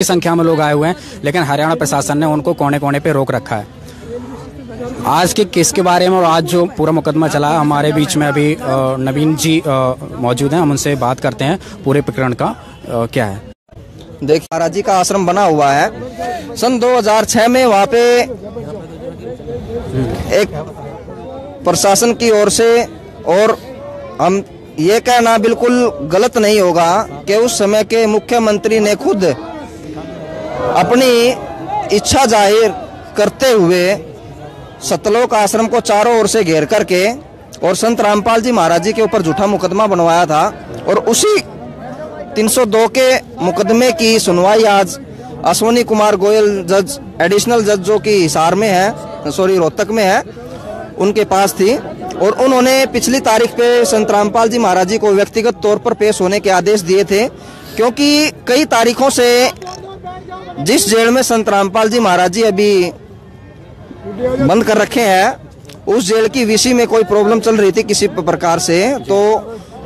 की संख्या में लोग आए हुए हैं लेकिन हरियाणा प्रशासन ने उनको कोने कोने पे रोक रखा है। आज के केस के बारे में और आज जो पूरा मुकदमा चला है हमारे बीच में अभी नवीन जी मौजूद हैं। हम उनसे बात करते हैं पूरे प्रकरण का अ, क्या है। देखिए महाराज जी का आश्रम बना हुआ है। सन 2006 में वहाँ पे एक प्रशासन की ओर से और हम ये कहना बिल्कुल गलत नहीं होगा कि उस समय के मुख्यमंत्री ने खुद अपनी इच्छा ज़ाहिर करते हुए सतलोक आश्रम को चारों ओर से घेर करके और संत रामपाल जी महाराज जी के ऊपर झूठा मुकदमा बनवाया था और उसी 302 के मुकदमे की सुनवाई आज अश्वनी कुमार गोयल जज एडिशनल जज जो कि हिसार में है सॉरी रोहतक में है, उनके पास थी और उन्होंने पिछली तारीख पे संत रामपाल जी महाराज जी को व्यक्तिगत तौर पर पेश होने के आदेश दिए थे, क्योंकि कई तारीखों से जिस जेल में संत रामपाल जी महाराज जी अभी बंद कर रखे हैं, उस जेल की वीसी में कोई प्रॉब्लम चल रही थी किसी प्रकार से तो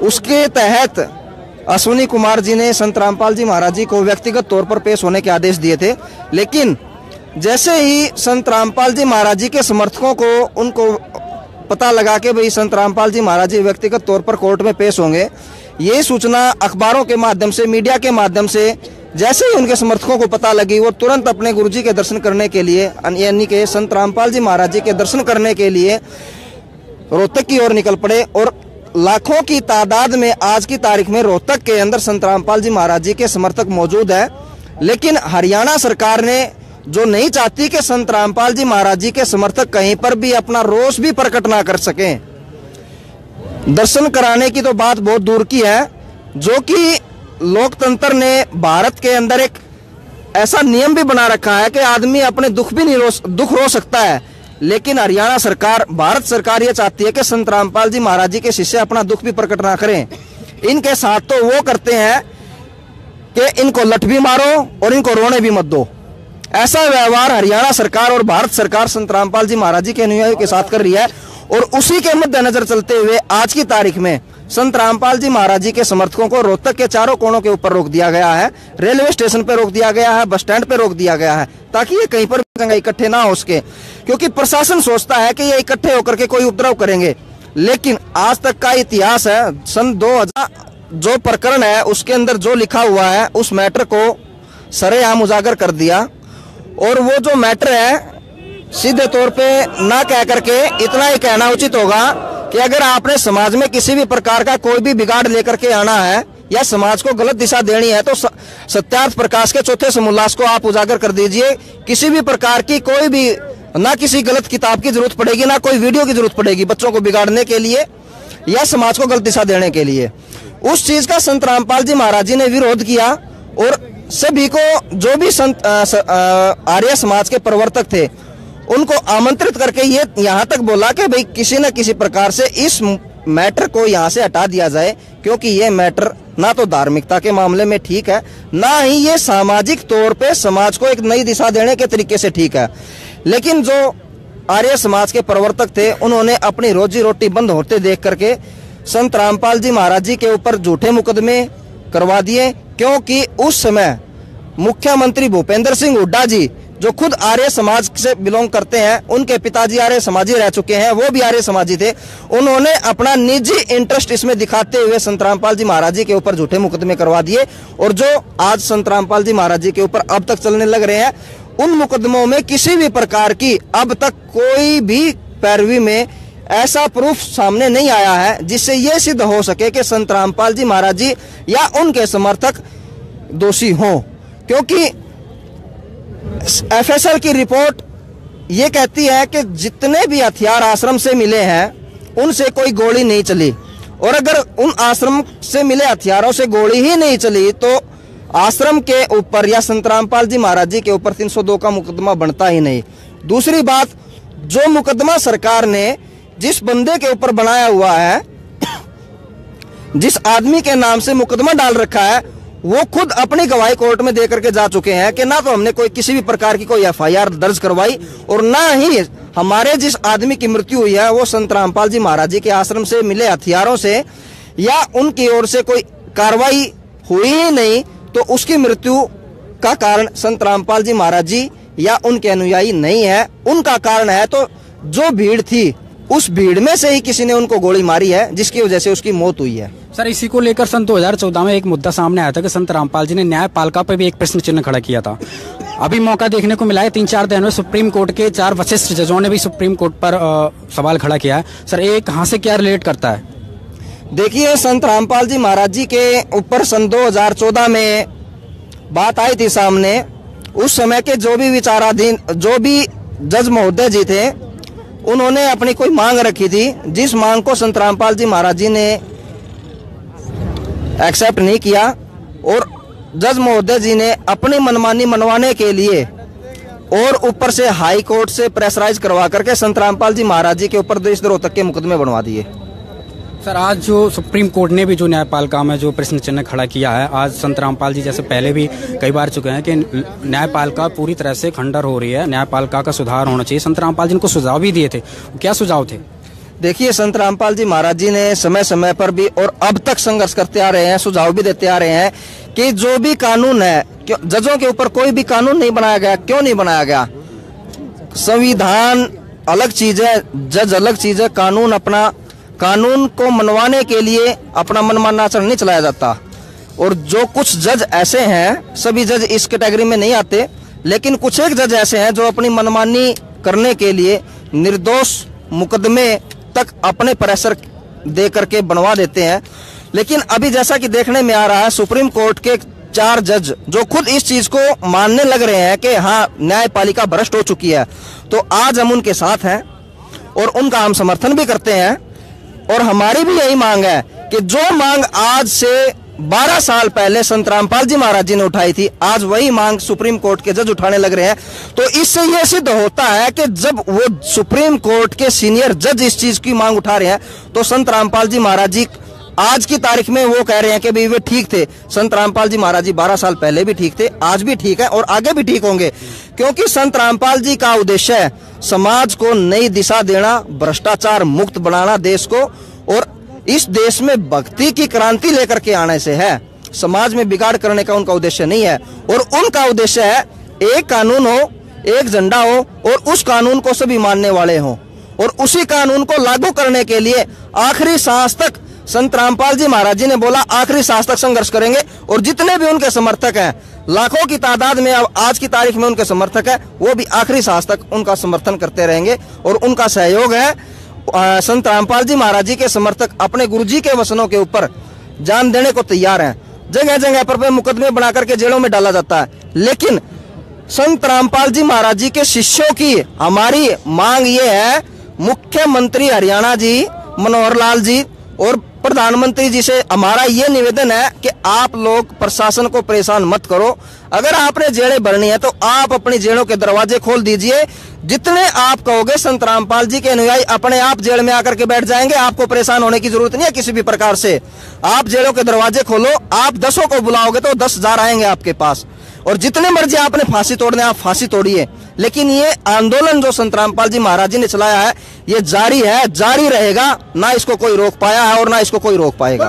उसके तहत अश्विनी कुमार जी ने संत रामपाल जी महाराज जी को व्यक्तिगत तौर पर पेश होने के आदेश दिए थे। लेकिन जैसे ही संत रामपाल जी महाराज जी के समर्थकों को उनको पता लगा के भाई संत रामपाल जी महाराज जी व्यक्तिगत तौर पर कोर्ट में पेश होंगे, ये सूचना अखबारों के माध्यम से, मीडिया के माध्यम से जैसे ही उनके समर्थकों को पता लगी, वो तुरंत अपने गुरुजी के दर्शन करने के लिए, यानी के संत रामपाल जी महाराज जी के दर्शन करने के लिए रोहतक की ओर निकल पड़े और लाखों की तादाद में, आज की तारीख में रोहतक के अंदर संत रामपाल जी महाराज जी के समर्थक मौजूद है। लेकिन हरियाणा सरकार ने जो नहीं चाहती कि संत रामपाल जी महाराज जी के समर्थक कहीं पर भी अपना रोष भी प्रकट ना कर सकें। दर्शन कराने की तो बात बहुत दूर की है, जो कि लोकतंत्र ने भारत के अंदर एक ऐसा नियम भी बना रखा है कि आदमी अपने दुख भी नहीं रो दुख रो सकता है। लेकिन हरियाणा सरकार, भारत सरकार ये चाहती है कि संत रामपाल जी महाराज जी के शिष्य अपना दुख भी प्रकट ना करें। इनके साथ तो वो करते हैं कि इनको लठ भी मारो और इनको रोने भी मत दो। ऐसा व्यवहार हरियाणा सरकार और भारत सरकार संत रामपाल जी महाराज जी के अनुयायियों के साथ कर रही है और उसी के मद्देनजर चलते हुए आज की तारीख में संत रामपाल जी महाराज जी के समर्थकों को रोहतक के चारों कोणों के ऊपर रोक दिया गया है। रेलवे स्टेशन पर रोक दिया गया है, बस स्टैंड पर रोक दिया गया है, ताकि ये कहीं पर इकट्ठे ना हो सके, क्योंकि प्रशासन सोचता है कि ये इकट्ठे होकर के कोई उपद्रव करेंगे। लेकिन आज तक का इतिहास है, सन 2000 जो प्रकरण है, उसके अंदर जो लिखा हुआ है, उस मैटर को सरेआम उजागर कर दिया। और वो जो मैटर है, सीधे तौर पे ना कह करके इतना ही कहना उचित होगा कि अगर आपने समाज में किसी भी प्रकार का कोई भी बिगाड़ लेकर के आना है या समाज को गलत दिशा देनी है तो सत्यार्थ प्रकाश के चौथे समोल्लास को आप उजागर कर दीजिए। किसी भी प्रकार की कोई भी, ना किसी गलत किताब की ज़रूरत पड़ेगी, ना कोई वीडियो की ज़रूरत पड़ेगी बच्चों को बिगाड़ने के लिए या समाज को गलत दिशा देने के लिए। उस चीज़ का संत रामपाल जी महाराज जी ने विरोध किया और सभी को, जो भी संत आर्य समाज के प्रवर्तक थे उनको आमंत्रित करके ये यहाँ तक बोला कि भाई किसी न किसी प्रकार से इस मैटर को यहाँ से हटा दिया जाए, क्योंकि ये मैटर ना तो धार्मिकता के मामले में ठीक है, ना ही ये सामाजिक तौर पे समाज को एक नई दिशा देने के तरीके से ठीक है। लेकिन जो आर्य समाज के प्रवर्तक थे, उन्होंने अपनी रोजी रोटी बंद होते देख करके संत रामपाल जी महाराज जी के ऊपर झूठे मुकदमे करवा दिए, क्योंकि उस समय मुख्यमंत्री भूपेंद्र सिंह हुड्डा जी जो खुद आर्य समाज से बिलोंग करते हैं, उनके पिताजी आर्य समाजी रह चुके हैं, वो भी आर्य समाजी थे। उन्होंने अपना निजी इंटरेस्ट इसमें दिखाते हुए संत रामपाल जी महाराज जी के ऊपर झूठे मुकदमे करवा दिए और जो आज संत रामपाल जी महाराज जी के ऊपर अब तक चलने लग रहे हैं, उन मुकदमों में किसी भी प्रकार की अब तक कोई भी पैरवी में ऐसा प्रूफ सामने नहीं आया है, जिससे यह सिद्ध हो सके कि संत रामपाल जी महाराज जी या उनके समर्थक दोषी हों। क्योंकि एफएसएल की रिपोर्ट ये कहती है कि जितने भी हथियार आश्रम से मिले हैं, उनसे कोई गोली नहीं चली। और अगर उन आश्रम से मिले हथियारों से गोली ही नहीं चली तो आश्रम के ऊपर या संत रामपाल जी महाराज जी के ऊपर 302 का मुकदमा बनता ही नहीं। दूसरी बात, जो मुकदमा सरकार ने जिस बंदे के ऊपर बनाया हुआ है, जिस आदमी के नाम से मुकदमा डाल रखा है वो खुद अपनी गवाही कोर्ट में दे करके जा चुके हैं कि ना तो हमने कोई किसी भी प्रकार की कोई एफआईआर दर्ज करवाई और ना ही हमारे जिस आदमी की मृत्यु हुई है, वो संत रामपाल जी महाराज जी के आश्रम से मिले हथियारों से या उनकी ओर से कोई कार्रवाई हुई ही नहीं तो उसकी मृत्यु का कारण संत रामपाल जी महाराज जी या उनके अनुयायी नहीं है। उनका कारण है तो जो भीड़ थी उस भीड़ में से ही किसी ने उनको गोली मारी है जिसकी वजह से उसकी मौत हुई है। सर इसी को लेकर सन 2014 में एक मुद्दा सामने आया था कि संत रामपाल जी ने न्यायपालिका पर भी एक प्रश्न चिन्ह खड़ा किया था। अभी मौका देखने को मिला है तीन चार दिन में सुप्रीम कोर्ट के चार वशिष्ठ जजों ने भी सुप्रीम कोर्ट पर आ, सवाल खड़ा किया है। सर ये कहाँ से क्या रिलेट करता है? देखिए संत रामपाल जी महाराज जी के ऊपर सन 2014 में बात आई थी सामने। उस समय के जो भी विचाराधीन जो भी जज महोदय जी थे उन्होंने अपनी कोई मांग रखी थी, जिस मांग को संत रामपाल जी महाराज जी ने एक्सेप्ट नहीं किया, और जज महोदय जी ने अपनी मनमानी मनवाने के लिए और ऊपर से हाई कोर्ट से प्रेशराइज करवा करके संत रामपाल जी महाराज जी के ऊपर देशद्रोह तक के मुकदमे बनवा दिए। सर, आज जो सुप्रीम कोर्ट ने भी जो न्यायपालिका में जो प्रश्न चिन्ह खड़ा किया है, आज संत रामपाल जी जैसे पहले भी कई बार चुके हैं कि न्यायपालिका पूरी तरह से खंडर हो रही है, न्यायपालिका का सुधार होना चाहिए। संत रामपाल जी ने सुझाव भी दिए थे। क्या सुझाव थे? देखिए, संत रामपाल जी महाराज जी ने समय समय पर भी और अब तक संघर्ष करते आ रहे हैं, सुझाव भी देते आ रहे हैं कि जो भी कानून है जजों के ऊपर कोई भी कानून नहीं बनाया गया, क्यों नहीं बनाया गया? संविधान अलग चीज़ है, जज अलग चीज़ है, कानून अपना कानून को मनवाने के लिए अपना मनमाना आचरण नहीं चलाया जाता। और जो कुछ जज ऐसे हैं, सभी जज इस कैटेगरी में नहीं आते, लेकिन कुछ एक जज ऐसे हैं जो अपनी मनमानी करने के लिए निर्दोष मुकदमे तक अपने प्रेशर दे करके बनवा देते हैं। लेकिन अभी जैसा कि देखने में आ रहा है, सुप्रीम कोर्ट के चार जज जो खुद इस चीज़ को मानने लग रहे हैं कि हाँ न्यायपालिका भ्रष्ट हो चुकी है तो आज हम उनके साथ हैं और उनका हम समर्थन भी करते हैं। और हमारी भी यही मांग है कि जो मांग आज से 12 साल पहले संत रामपाल जी महाराज जी ने उठाई थी, आज वही मांग सुप्रीम कोर्ट के जज उठाने लग रहे हैं। तो इससे यह सिद्ध होता है कि जब वो सुप्रीम कोर्ट के सीनियर जज इस चीज़ की मांग उठा रहे हैं तो संत रामपाल जी महाराज जी आज की तारीख में वो कह रहे हैं कि भाई वे ठीक थे। संत रामपाल जी महाराज जी बारह साल पहले भी ठीक थे, आज भी ठीक है और आगे भी ठीक होंगे। क्योंकि संत रामपाल जी का उद्देश्य है समाज को नई दिशा देना, भ्रष्टाचार मुक्त बनाना देश को और इस देश में भक्ति की क्रांति लेकर के आने से है। समाज में बिगाड़ करने का उनका उद्देश्य नहीं है और उनका उद्देश्य है एक कानून हो, एक झंडा हो और उस कानून को सभी मानने वाले हों। और उसी कानून को लागू करने के लिए आखिरी सांस तक संत रामपाल जी महाराज जी ने बोला, आखिरी सांस तक संघर्ष करेंगे और जितने भी उनके समर्थक हैं, लाखों की तादाद में अब आज की तारीख में उनके समर्थक है, वो भी आखिरी सांस तक उनका समर्थन करते रहेंगे और उनका सहयोग है। संत रामपाल जी महाराज जी के समर्थक अपने गुरु जी के वसनों के ऊपर जान देने को तैयार है। जगह जगह पर मुकदमे बना करके जेलों में डाला जाता है। लेकिन संत रामपाल जी महाराज जी के शिष्यों की हमारी मांग ये है, मुख्यमंत्री हरियाणा जी मनोहर लाल जी और प्रधानमंत्री जी से हमारा ये निवेदन है कि आप लोग प्रशासन को परेशान मत करो। अगर आपने जेलें भरनी है तो आप अपनी जेड़ों के दरवाजे खोल दीजिए। जितने आप कहोगे, संत रामपाल जी के अनुयायी अपने आप जेल में आकर के बैठ जाएँगे। आपको परेशान होने की ज़रूरत नहीं है किसी भी प्रकार से। आप जेलों के दरवाजे खोलो, आप दसों को बुलाओगे तो दस हज़ार आएँगे आपके पास। और जितने मर्ज़ी आपने फांसी तोड़ने आप फांसी तोड़िए। लेकिन ये आंदोलन जो संत रामपाल जी महाराज जी ने चलाया है, ये जारी है, जारी रहेगा, ना इसको कोई रोक पाया है और ना इसको कोई रोक पाएगा।